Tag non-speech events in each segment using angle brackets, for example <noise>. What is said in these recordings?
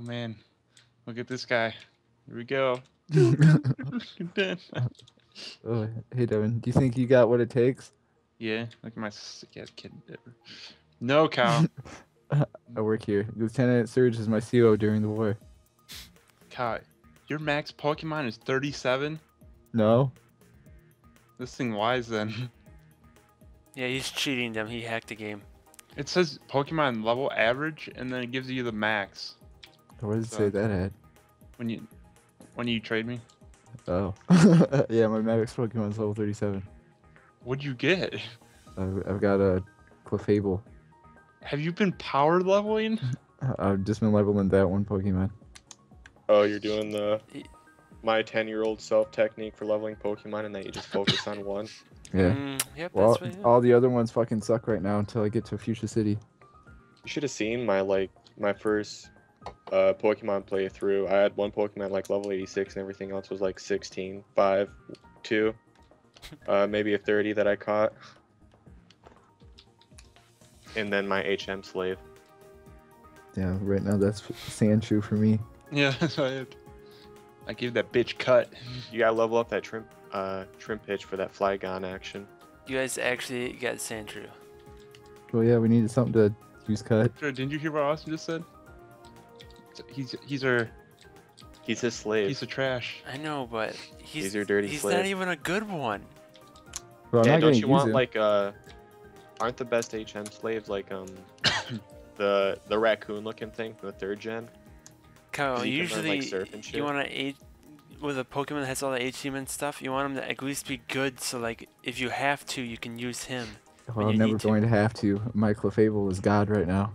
Oh man, look at this guy. Here we go. <laughs> <laughs> oh, hey Devin, do you think you got what it takes? yeah, look at my sick ass kid. No, Kyle. <laughs> I work here. Lieutenant Surge is my CO during the war. Kyle, your max Pokemon is 37. No, This thing wise then. Yeah, he's cheating them. He hacked the game. It says Pokemon level average, and then it gives you the max where did it So- say that at? when you when you trade me. Oh, <laughs> yeah, my max Pokemon's level 37. What'd you get? I've, I've got a Clefable. Have you been power leveling? <laughs> I've just been leveling that one Pokemon. Oh, you're doing the my 10 year old self technique for leveling Pokemon and that you just focus on one. <laughs> Yeah. Mm, yep, Well, that's what all the other ones fucking suck right now until I get to Fuchsia City. You should have seen my like my first uh, Pokemon playthrough. I had one Pokemon like level 86 and everything else was like 16, 5, 2, <laughs> uh, maybe a 30 that I caught. And then my HM slave. Yeah, right now that's Sandshrew for me. yeah, <laughs> that's what I had. I gave that bitch cut. You gotta level up that trim uh Trapinch for that Flygon action. You guys actually got Sandshrew. Well, yeah, we needed something to use cut. Sure, didn't you hear what Austin just said? He's he's our He's his slave. piece of trash. I know, but he's your dirty he's slave. not even a good one. Bro, I'm yeah, don't you want him. like uh aren't the best HM slaves like um <coughs> the the raccoon looking thing from the third gen? Kyle, you can learn, like, usually surf you want to with a Pokemon that has all the achievement stuff. You want him to at least be good, so like if you have to, you can use him. Well, I'm never need to. going to have to. My Clefable is God right now.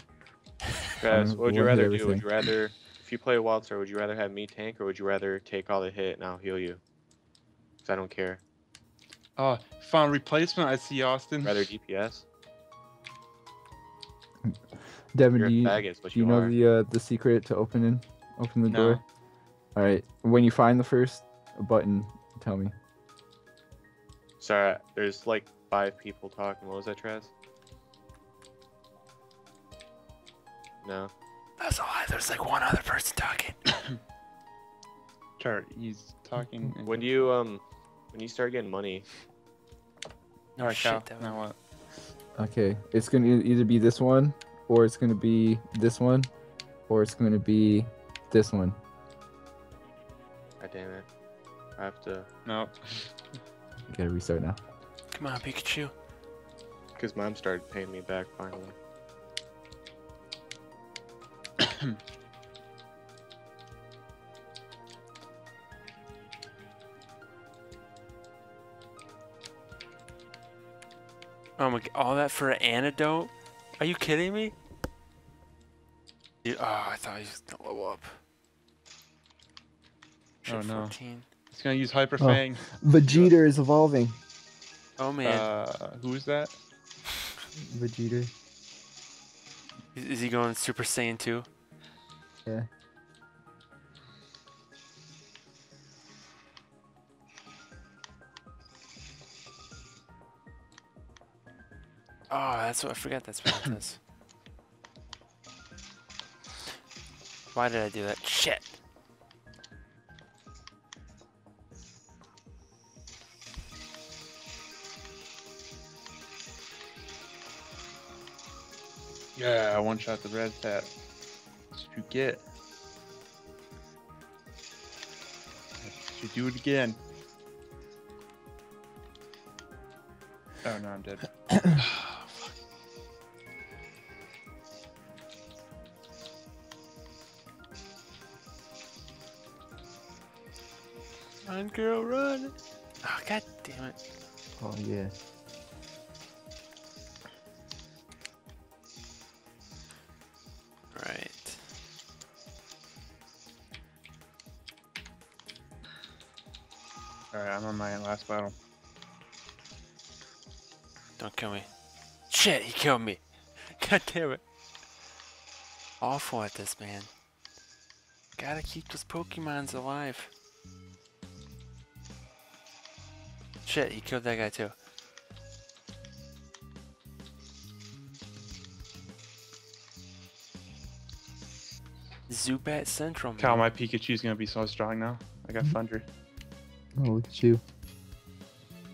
Guys, Um, what would you rather do? Would you rather if you play a WildStar, would you rather have me tank or would you rather take all the hit and I'll heal you? Cause I don't care. Oh, found replacement. I see Austin. Rather DPS. <laughs> Devin, You're do a you, faggot, is what do you you know are. the uh, the secret to opening open the No. door? All right. When you find the first button, tell me. Sorry, there's like five people talking. What was that, Trez? No. That's a lie. There's like one other person talking. <coughs> Chart. He's talking. When do you um when you start getting money? No Alright, Kyle. shit, Devin. Now what? Okay, it's gonna either be this one, or it's gonna be this one, or it's gonna be this one. God damn it. I have to No. You gotta restart now. Come on, Pikachu. because mom started paying me back finally. <clears throat> Oh my! g- All that for an antidote? Are you kidding me? You- oh, I thought he was gonna level up. Oh, Shit, no. 14. He's gonna use Hyper Fang. Vegeta is evolving. Oh man, Uh, who is that? Vegeta. is, is he going Super Saiyan 2? Yeah. Oh, that's what I forgot. That's what it is. <coughs> Why did I do that? Shit. Yeah, I one shot the red tap. Do it again. Oh no, I'm dead. <clears throat> Run, girl, run. Oh, god damn it. Oh yeah. Alright, I'm on my last battle. Don't kill me. Shit, he killed me. <laughs> God damn it. Awful at this, man. Gotta keep those Pokemons alive. Shit, he killed that guy too. Zubat Central. Man. Cal, my Pikachu's gonna be so strong now. I got. <laughs> Thunder. Oh, look at you.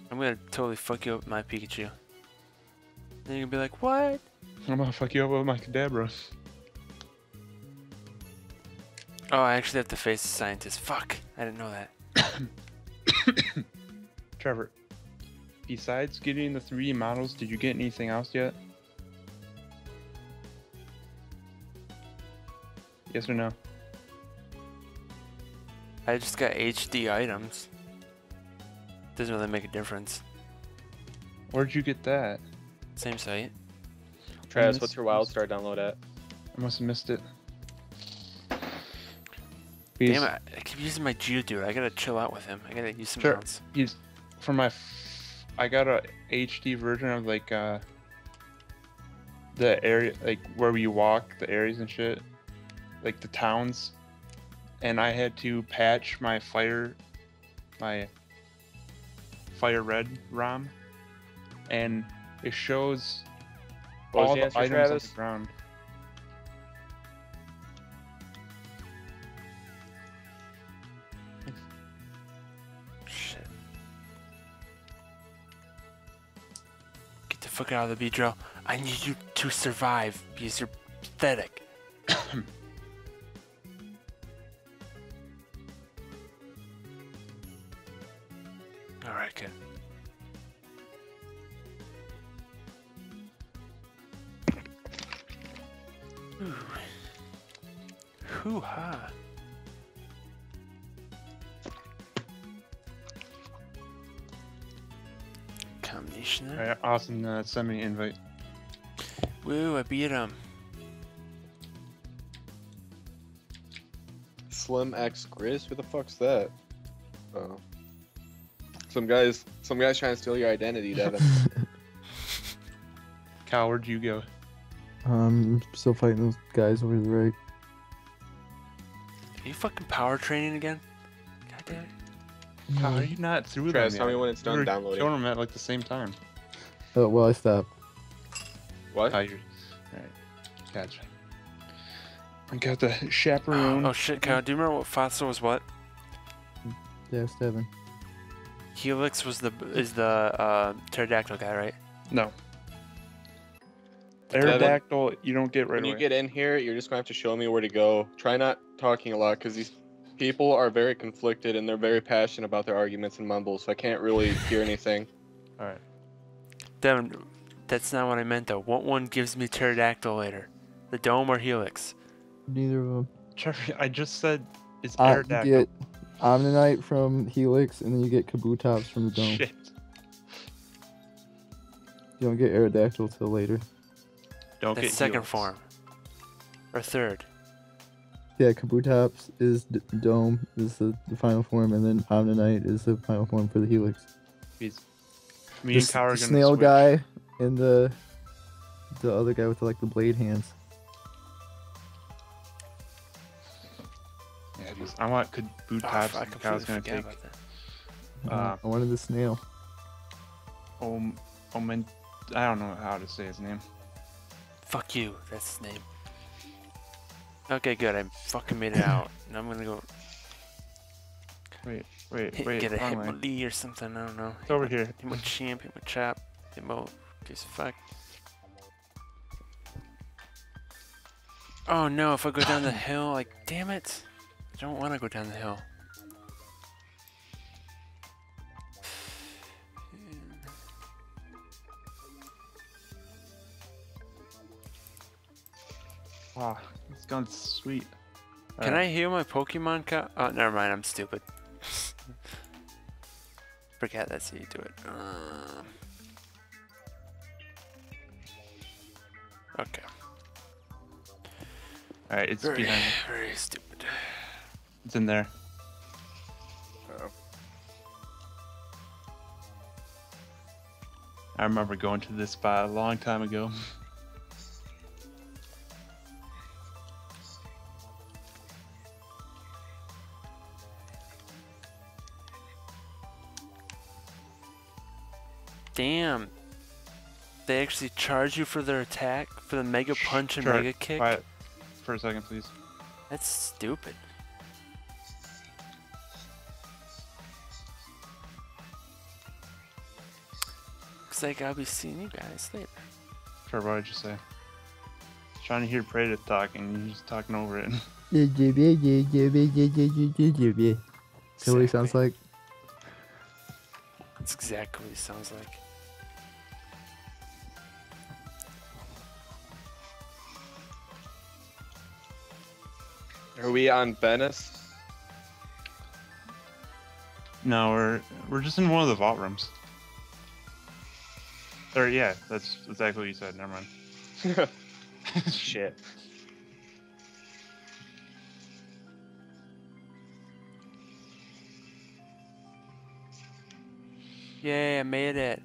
I'm gonna totally fuck you up with my Pikachu. Then you're gonna be like, what? I'm gonna fuck you up with my Kadabra. Oh, I actually have to face the scientist. Fuck, I didn't know that. <coughs> Trevor, besides getting the 3D models, did you get anything else yet? Yes or no? I just got HD items. Doesn't really make a difference. Where'd you get that? Same site. Travis, this- what's your WildStar download at? I must have missed it. Damn it, I keep using my Geodude. I gotta chill out with him. I gotta use some Sure. else. He's for my. F- I got a HD version of like uh. The area, like where we walk, the areas and shit, like the towns, and I had to patch my fire, my fire red ROM, and it shows What all the the answer, items on the ground. Shit. Get the fuck out of the Beedrill. I need you to survive because you're pathetic. <coughs> Hoo-ha. Combination there. Alright, Austin, uh, send me an invite. Woo, I beat him. Slim X Grizz? Who the fuck's that? Oh. Some guys, some guys trying to steal your identity, Devin. <laughs> Cal, where'd you go? Um, still fighting those guys over to the right. Are you fucking power training again? God damn it. How are you not through Travis, them tell yet? me when it's We done were downloading. Killing them at like the same time. Oh well, I stopped. What? Oh, you're... Alright. Gotcha. I got the chaperone. <gasps> Oh shit, Kyle, do you remember what fossil was what? Yeah, seven. Helix was the is the uh, pterodactyl guy, right? No. Devin, Aerodactyl, you don't get right when you get in here, you're just gonna have to show me where to go. Try not talking a lot, because these people are very conflicted and they're very passionate about their arguments and mumbles. So I can't really <laughs> hear anything. Alright. Devin, that's not what I meant though. What one gives me pterodactyl later? The dome or helix? Neither of them. Trevor, I just said it's Uh, you Aerodactyl. get Omanyte from Helix, and then you get Kabutops from the Dome. Shit. You don't get Aerodactyl till later. Don't That's get second Helix. form. Or third. Yeah, Kabutops is D- Dome is the, the final form, and then Omanyte is the final form for the Helix. He's... Me The, and s- are the gonna snail switch. guy and the the other guy with the, like the blade hands. Yeah, he's... I want good boot Oh, tops. I and Cal's completely gonna take. Uh, I wanted the snail. Om... Omen... I don't know how to say his name. Fuck you, that's his name. Okay, good. I fucking made it out. Now I'm gonna go Wait, wait, hit, wait. get a way. Hitmonlee or something. I don't know. It's over here. Hit my champ, hit my chop, hit my piece fuck. Oh no, if I go down the <coughs> hill, like, damn it. I don't want to go down the hill. Wow, it's gone sweet. Can I heal my Pokemon? Co- oh, never mind. I'm stupid. <laughs> Forget that's how you do it. Um, okay. Alright, it's Very, behind. very stupid. It's in there. I remember going to this spot a long time ago. <laughs> Damn. They actually charge you for their attack, for the Mega Shh, Punch and Trevor, Mega Kick. Quiet for a second, please. That's stupid. Looks like I'll be seeing you guys later. Sure, what did you say? Trying to hear Preda talking, you're just talking over it. <laughs> So what he sounds like. That's exactly what he sounds like. Are we on Venice? No, we're we're just in one of the vault rooms. Or yeah, that's exactly what you said. Never mind. <laughs> Shit. Yay, I made it.